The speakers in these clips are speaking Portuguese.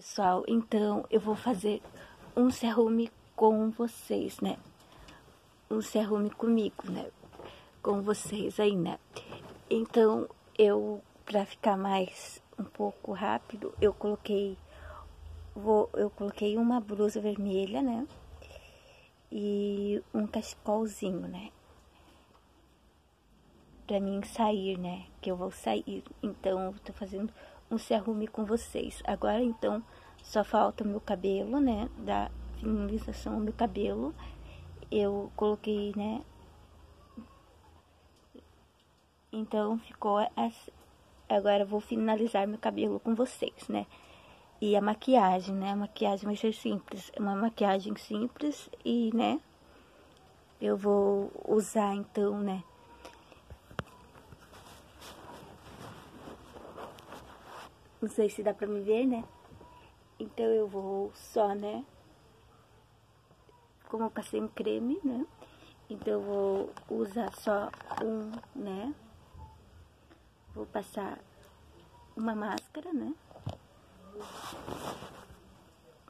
Pessoal, então eu vou fazer um serrume com vocês, né? Um serrume comigo, né? Com vocês aí, né? Então eu, pra ficar mais um pouco rápido, eu coloquei, vou, eu coloquei uma blusa vermelha, né? E um cachecolzinho, né? Pra mim sair, né? Que eu vou sair. Então eu tô fazendo um se arrume com vocês. Agora, então, só falta o meu cabelo, né? Da finalização do meu cabelo. Eu coloquei, né? Então, ficou assim. Agora, vou finalizar meu cabelo com vocês, né? E a maquiagem, né? A maquiagem vai ser simples. Uma maquiagem simples e, né? Eu vou usar, então, né? Não sei se dá pra me ver, né? Então eu vou só, né? Como eu passei um creme, né? Então eu vou usar só um, né? Vou passar uma máscara, né?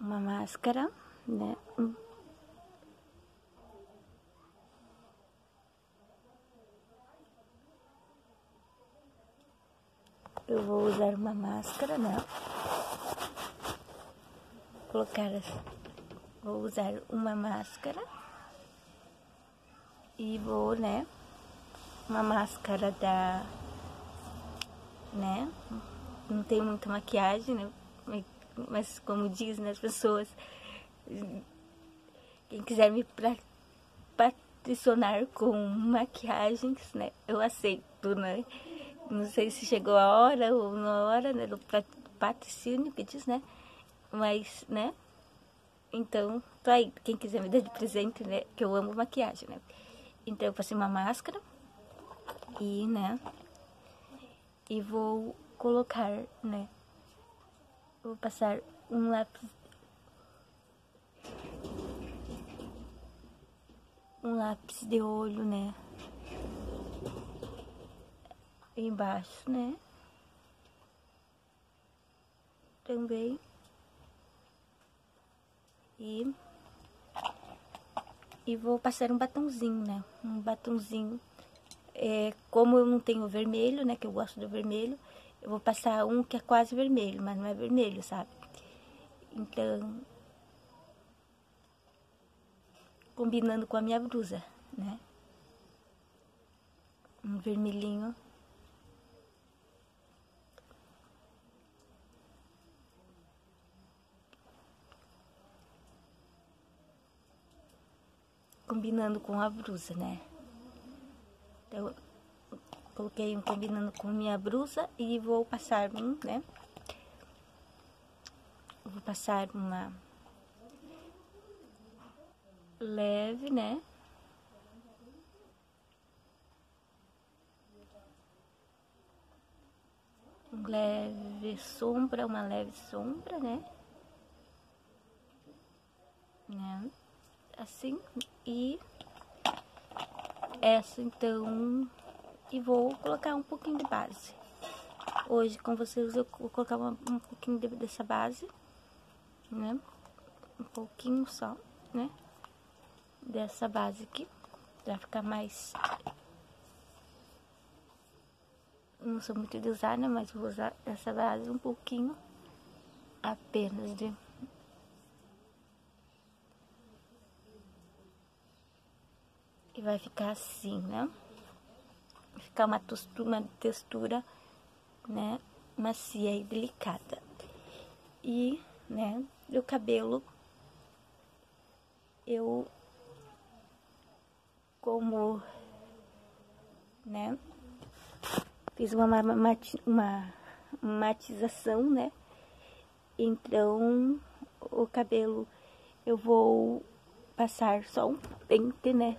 Uma máscara, né? Eu vou usar uma máscara, né? Colocar, vou usar uma máscara e vou, né? Uma máscara da, né? Não tem muita maquiagem, né? Mas como dizem né, as pessoas, quem quiser me patrocinar com maquiagens, né? Eu aceito, né? Não sei se chegou a hora ou na hora, né, do patrocínio que diz, né, mas, né, então, tô aí, quem quiser me dar de presente, né, que eu amo maquiagem, né, então eu passei uma máscara e, né, e vou colocar, né, vou passar um lápis um lápis de olho, né? Embaixo, né? Também. E, e vou passar um batonzinho, né? Um batonzinho. É, como eu não tenho vermelho, né? Que eu gosto do vermelho. Eu vou passar um que é quase vermelho, mas não é vermelho, sabe? Então, combinando com a minha blusa, né? Um vermelhinho combinando com a blusa, né? Então, coloquei um combinando com minha blusa e vou passar um, né? Vou passar uma leve, né? Um leve sombra, uma leve sombra, né? né? Assim, e essa então e vou colocar um pouquinho de base. Hoje com vocês eu vou colocar uma, um pouquinho de, dessa base né? Um pouquinho só né? Dessa base aqui pra ficar mais não sou muito de usar né? Mas vou usar essa base um pouquinho apenas de E vai ficar assim, né? Ficar uma uma textura, né? Macia e delicada. E, né? O cabelo, eu, como, né? Fiz uma, uma matização, né? Então, o cabelo eu vou passar só um pente, né?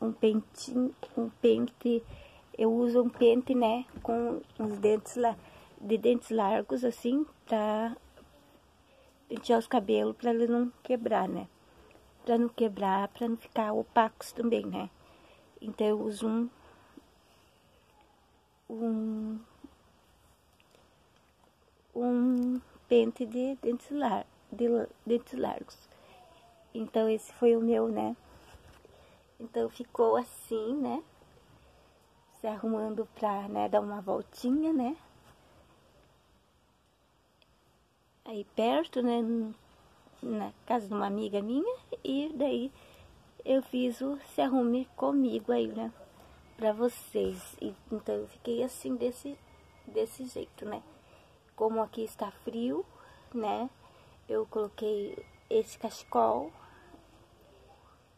Um pente, um pente, eu uso um pente, né, com os dentes lá, de dentes largos, assim, pra pentear os cabelos, pra ele não quebrar, né, pra não quebrar, pra não ficar opacos também, né. Então, eu uso um, um, um pente de dentes, lar de dentes largos. Então esse foi o meu, né? Então ficou assim, né? Se arrumando pra né, dar uma voltinha, né? Aí perto, né? Na casa de uma amiga minha. E daí eu fiz o Se Arrume Comigo aí, né? Pra vocês. E, então eu fiquei assim, desse, desse jeito, né? Como aqui está frio, né? Eu coloquei esse cachecol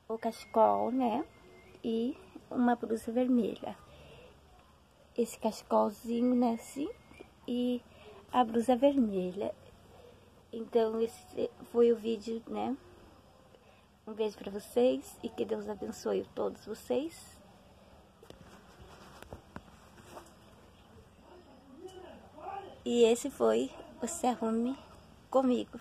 o cachecol, né? E uma blusa vermelha. Esse cachecolzinho, né, assim, e a blusa vermelha. Então, esse foi o vídeo, né? Um beijo pra vocês e que Deus abençoe todos vocês. E esse foi o Se Arrume Comigo.